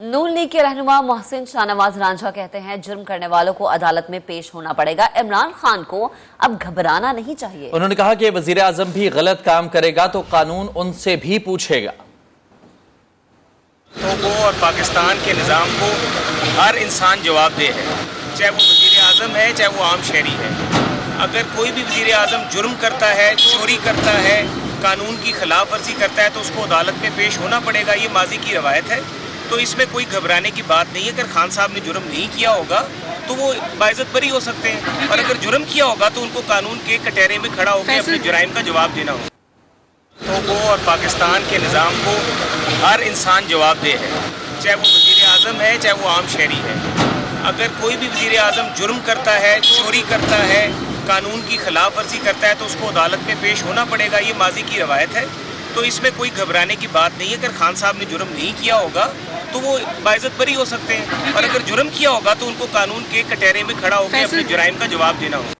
नून league के रहनुमा मोहसिन शाहनवाज रांझा कहते हैं जुर्म करने वालों को अदालत में पेश होना पड़ेगा। इमरान खान को अब घबराना नहीं चाहिए। उन्होंने कहा कि वज़ीर आज़म भी गलत काम करेगा तो कानून उनसे भी पूछेगा। तो वो और पाकिस्तान के निज़ाम को हर इंसान जवाबदेह है। चाहे वो वज़ीर आज़म है चाहे वो आम शहरी है। अगर कोई भी वज़ीर आज़म जुर्म करता है चोरी करता है कानून की खिलाफ वर्जी करता है तो उसको अदालत में पेश होना पड़ेगा ये माजी की रवायत है। तो इसमें कोई घबराने की बात नहीं है। अगर खान साहब ने जुर्म नहीं किया होगा तो वो बाइज्जत बरी हो सकते हैं। और अगर जुर्म किया होगा तो उनको कानून के कटहरे में खड़ा होकर अपने जुराइम का जवाब देना होगा। तो वो और पाकिस्तान के निज़ाम को हर इंसान जवाबदेह है। चाहे वो वज़ीर आज़म है चाहे वो आम शहरी है। अगर कोई भी वज़ीर आज़म जुर्म करता है चोरी करता है कानून की खिलाफ वर्जी करता है तो उसको अदालत में पेश होना पड़ेगा। ये माजी की रवायत है। तो इसमें कोई घबराने की बात नहीं है। अगर खान साहब ने जुर्म नहीं किया होगा तो वो बाइज्जत बरी हो सकते हैं। और अगर जुर्म किया होगा तो उनको कानून के कटहरे में खड़ा होकर अपने जुराइम का जवाब देना होगा।